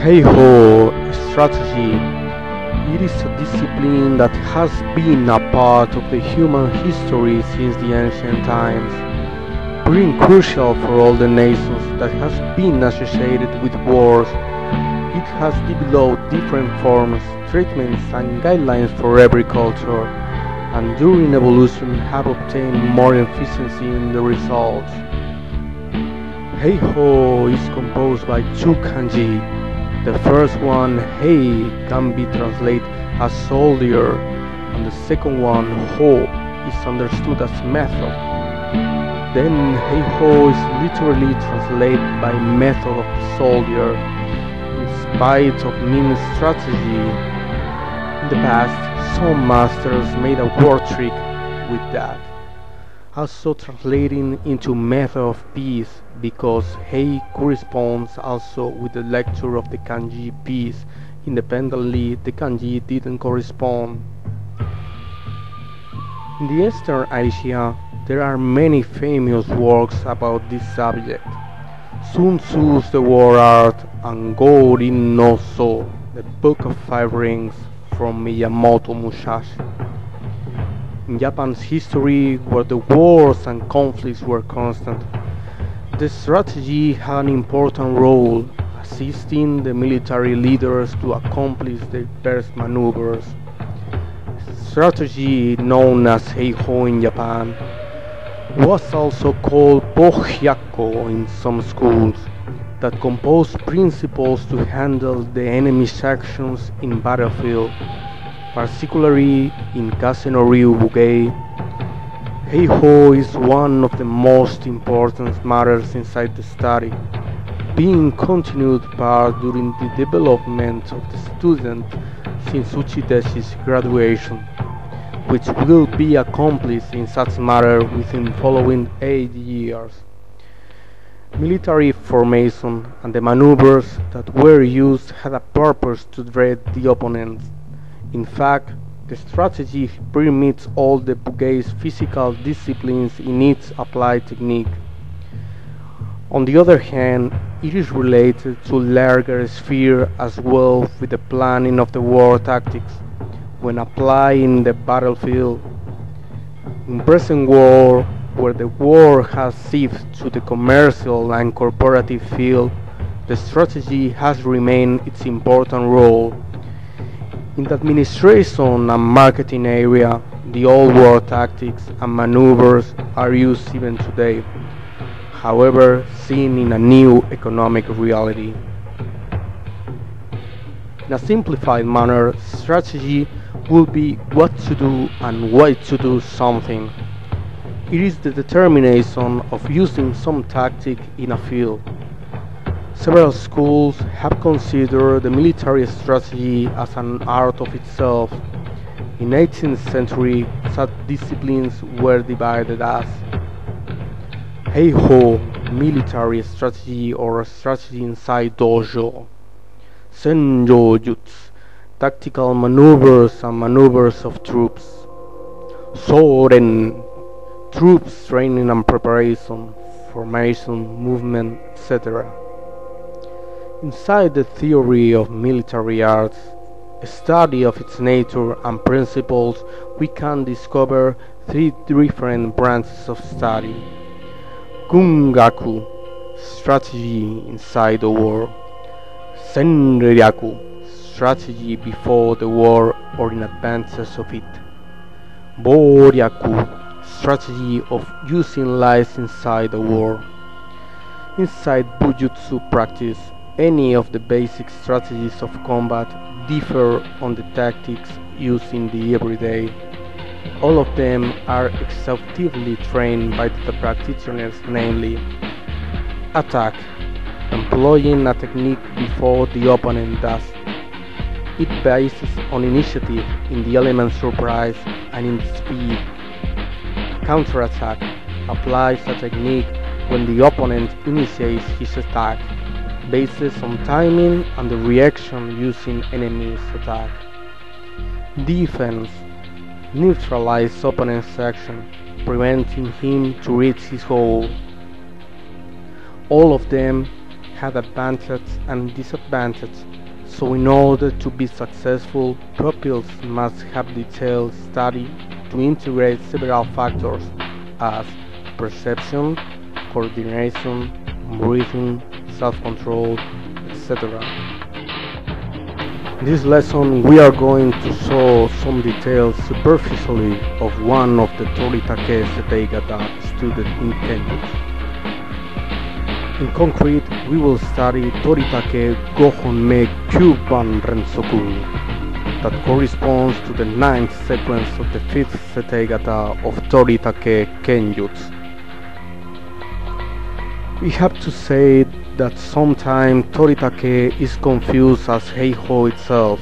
Heiho, strategy. It is a discipline that has been a part of the human history since the ancient times, being crucial for all the nations that has been associated with wars. It has developed different forms, treatments and guidelines for every culture, and during evolution have obtained more efficiency in the results. Heiho is composed by two kanji. The first one, Hei, can be translated as soldier, and the second one, Ho, is understood as method. Then hey ho is literally translated by method of soldier, in spite of mean strategy. In the past, some masters made a war trick with that also translating into method of peace because hei corresponds also with the lecture of the kanji peace. independently the kanji didn't correspond. In the eastern asia there are many famous works about this subject. Sun tzu's the war art and Gorin no Sho the book of five rings from miyamoto musashi in Japan's history where the wars and conflicts were constant. The strategy had an important role, assisting the military leaders to accomplish their best maneuvers. Strategy known as Heiho in Japan was also called Bohyakko in some schools that composed principles to handle the enemy's actions in battlefield particularly in Kaze no Ryu Bugei. Heiho is one of the most important matters inside the study, being continued part during the development of the student since Uchideshi's graduation, which will be accomplished in such matter within following eight years. Military formation and the maneuvers that were used had a purpose to dread the opponents in fact, the strategy permits all the Bugei's physical disciplines in its applied technique. On the other hand, it is related to larger sphere as well with the planning of the war tactics when applying the battlefield. In present war, where the war has shifted to the commercial and corporative field, the strategy has remained its important role in the administration and marketing area, the old war tactics and maneuvers are used even today, however, seen in a new economic reality. In a simplified manner, strategy will be what to do and why to do something. It is the determination of using some tactic in a field Several schools have considered the military strategy as an art of itself. In 18th century, such disciplines were divided as Heiho, military strategy or strategy inside dojo, Senjo Jutsu, tactical maneuvers and maneuvers of troops, Soren, troops training and preparation, formation, movement, etc. Inside the theory of military arts, a study of its nature and principles, we can discover three different branches of study. Gungaku, strategy inside the war. Senryaku, strategy before the war or in advance of it. Boryaku, strategy of using lies inside the war. Inside Bujutsu practice, any of the basic strategies of combat differ on the tactics used in the everyday. All of them are exhaustively trained by the practitioners, namely attack, employing a technique before the opponent does. It bases on initiative in the element surprise and in speed. Counterattack applies a technique when the opponent initiates his attack based on timing and the reaction using enemy's attack. Defense neutralize opponent's action, preventing him to reach his goal. All of them have advantages and disadvantages So in order to be successful, pupils must have detailed study to integrate several factors as perception, coordination, breathing, self-control, etc. In this lesson we are going to show some details superficially of one of the Toritake Seteigata student in Kenjutsu. In concrete, we will study Toritake Gohonme Kyuban Rensoku that corresponds to the ninth sequence of the fifth Seteigata of Toritake Kenjutsu. We have to say that sometimes Toritake is confused as Heiho itself